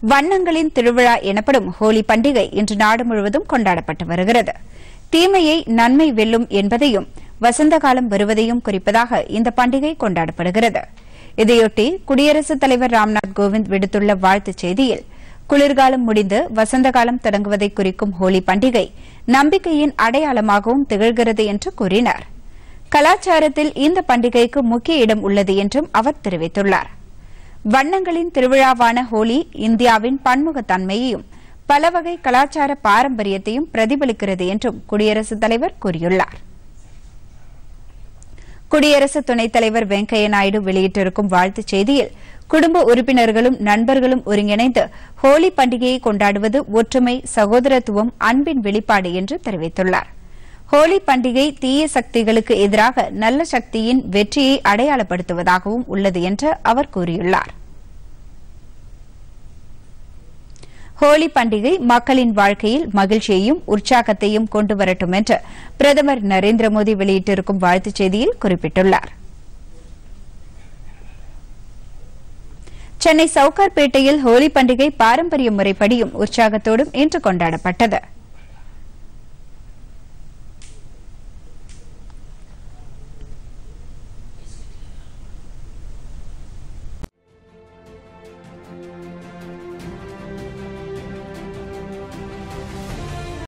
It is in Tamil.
வண்ணங்களின் திருவிழா எனப்படும் ஹோலி பண்டிகை இன்று நாடு முழுவதும் கொண்டாடப்பட்டு வருகிறது. தீமையை நன்மை வெல்லும் என்பதையும் வசந்த காலம் வருவதையும் குறிப்பதாக இந்த பண்டிகை கொண்டாடப்படுகிறது. இதையொட்டி குடியரசுத் தலைவர் ராம்நாத் கோவிந்த் விடுத்துள்ள வாழ்த்துச் செய்தியில் குளிர்காலம் முடிந்து வசந்த காலம் தொடங்குவதை குறிக்கும் ஹோலி பண்டிகை நம்பிக்கையின் அடையாளமாகவும் திகழ்கிறது என்று கூறினார். கலாச்சாரத்தில் இந்த பண்டிகைக்கு முக்கிய இடம் உள்ளது என்றும் அவர் தெரிவித்துள்ளார். வண்ணங்களின் திருவிழாவான ஹோலி இந்தியாவின் பன்முகத்தன்மையையும் பல வகை கலாச்சார பாரம்பரியத்தையும் பிரதிபலிக்கிறது என்றும் குடியரசுத் தலைவர் கூறியுள்ளார். குடியரசு துணைத் தலைவர் வெங்கையா நாயுடு வெளியிட்டிருக்கும் வாழ்த்துச் செய்தியில் குடும்ப உறுப்பினர்களும் நண்பர்களும் ஒருங்கிணைந்து ஹோலி பண்டிகையை கொண்டாடுவது ஒற்றுமை சகோதரத்துவம் அன்பின் வெளிப்பாடு என்று தெரிவித்துள்ளார். ஹோலி பண்டிகை தீய சக்திகளுக்கு எதிராக நல்ல சக்தியின் வெற்றியை அடையாளப்படுத்துவதாகவும் உள்ளது என்று அவர் கூறியுள்ளார். ஹோலி பண்டிகை மக்களின் வாழ்க்கையில் மகிழ்ச்சியையும் உற்சாகத்தையும் கொண்டு வரட்டும் என்று பிரதமர் நரேந்திர மோடி வெளியிட்டிருக்கும் வாழ்த்துச் செய்தியில் குறிப்பிட்டுள்ளார். சென்னை சவுகார்பேட்டையில் ஹோலி பண்டிகை பாரம்பரிய முறைப்படியும் உற்சாகத்தோடும் இன்று கொண்டாடப்பட்டது.